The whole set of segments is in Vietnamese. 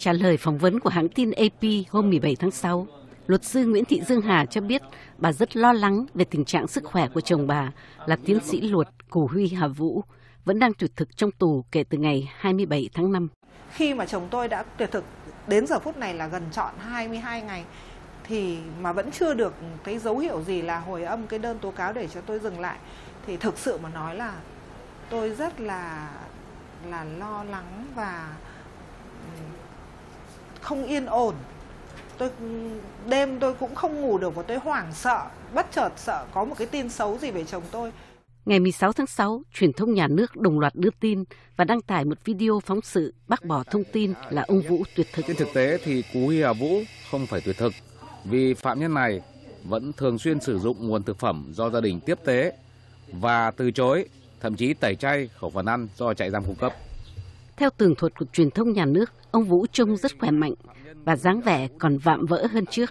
Trả lời phỏng vấn của hãng tin AP hôm 17 tháng 6, luật sư Nguyễn Thị Dương Hà cho biết bà rất lo lắng về tình trạng sức khỏe của chồng bà là tiến sĩ luật Cù Huy Hà Vũ, vẫn đang tuyệt thực trong tù kể từ ngày 27 tháng 5. Khi mà chồng tôi đã tuyệt thực đến giờ phút này là gần trọn 22 ngày thì mà vẫn chưa được cái dấu hiệu gì là hồi âm cái đơn tố cáo để cho tôi dừng lại thì thực sự mà nói là tôi rất là là lo lắng và ừ, không yên ổn tôi đêm tôi cũng không ngủ được và tôi hoảng sợ bất chợt sợ có một cái tin xấu gì về chồng tôi Ngày 16 tháng 6, truyền thông nhà nước đồng loạt đưa tin và đăng tải một video phóng sự bác bỏ thông tin là ông Vũ tuyệt thực. Trên thực tế thì Cú Huy Hà Vũ không phải tuyệt thực vì phạm nhân này vẫn thường xuyên sử dụng nguồn thực phẩm do gia đình tiếp tế và từ chối, thậm chí tẩy chay khẩu phần ăn do trại giam cung cấp. Theo tường thuật của truyền thông nhà nước, ông Vũ trông rất khỏe mạnh và dáng vẻ còn vạm vỡ hơn trước.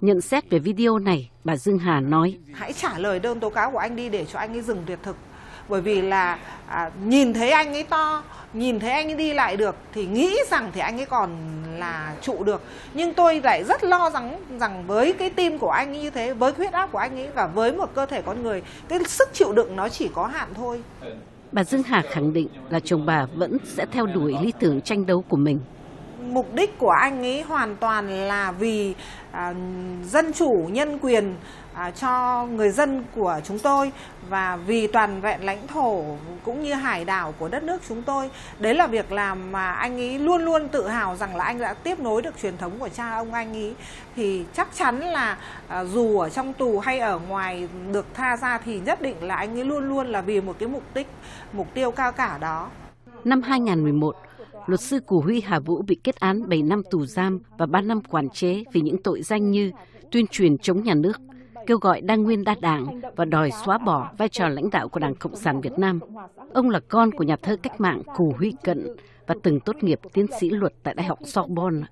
Nhận xét về video này, bà Dương Hà nói: Hãy trả lời đơn tố cáo của anh đi để cho anh ấy dừng tuyệt thực. Bởi vì là à, nhìn thấy anh ấy to, nhìn thấy anh ấy đi lại được thì nghĩ rằng thì anh ấy còn là trụ được. Nhưng tôi lại rất lo rằng rằng với cái tim của anh ấy như thế, với huyết áp của anh ấy và với một cơ thể con người, cái sức chịu đựng nó chỉ có hạn thôi. Bà Dương Hà khẳng định là chồng bà vẫn sẽ theo đuổi lý tưởng tranh đấu của mình mục đích của anh ấy hoàn toàn là vì à, dân chủ nhân quyền à, cho người dân của chúng tôi và vì toàn vẹn lãnh thổ cũng như hải đảo của đất nước chúng tôi. Đấy là việc làm mà anh ấy luôn luôn tự hào rằng là anh đã tiếp nối được truyền thống của cha ông anh ấy. Thì chắc chắn là à, dù ở trong tù hay ở ngoài được tha ra thì nhất định là anh ấy luôn luôn là vì một cái mục đích mục tiêu cao cả đó. Năm 2011 luật sư Cù Huy Hà Vũ bị kết án 7 năm tù giam và 3 năm quản chế vì những tội danh như tuyên truyền chống nhà nước, kêu gọi đa nguyên đa đảng và đòi xóa bỏ vai trò lãnh đạo của Đảng Cộng sản Việt Nam. Ông là con của nhà thơ cách mạng Cù Huy Cận và từng tốt nghiệp tiến sĩ luật tại Đại học Sorbonne.